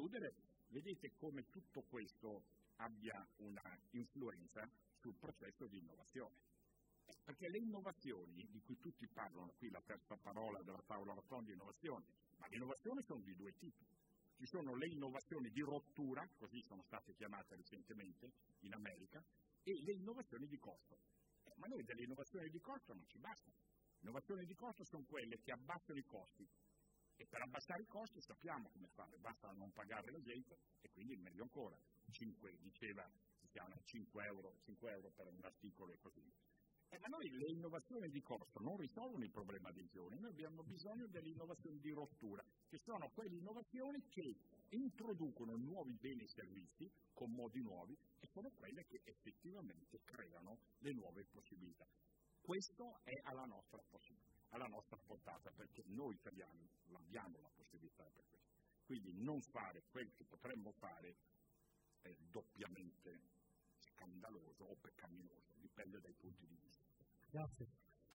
chiudere, vedete come tutto questo abbia una influenza sul processo di innovazione. Perché le innovazioni, di cui tutti parlano, qui la terza parola della tavola rotonda di innovazione, ma le innovazioni sono di due tipi. Ci sono le innovazioni di rottura, così sono state chiamate recentemente in America, e le innovazioni di costo. Ma noi delle innovazioni di costo non ci basta. Le innovazioni di costo sono quelle che abbassano i costi. E per abbassare i costi sappiamo come fare, basta non pagare la gente e quindi meglio ancora. 5, diceva, si chiama 5 euro, 5 euro per un articolo e così via. Eh, ma noi le innovazioni di costo non risolvono il problema dei giovani, noi abbiamo bisogno delle innovazioni di rottura, che sono quelle innovazioni che introducono nuovi beni e servizi con modi nuovi e sono quelle che effettivamente creano le nuove possibilità. Questo è alla nostra, alla nostra portata, perché noi italiani abbiamo la possibilità per questo. Quindi non fare quel che potremmo fare è doppiamente scandaloso o peccaminoso, dipende dai punti di vista. Grazie.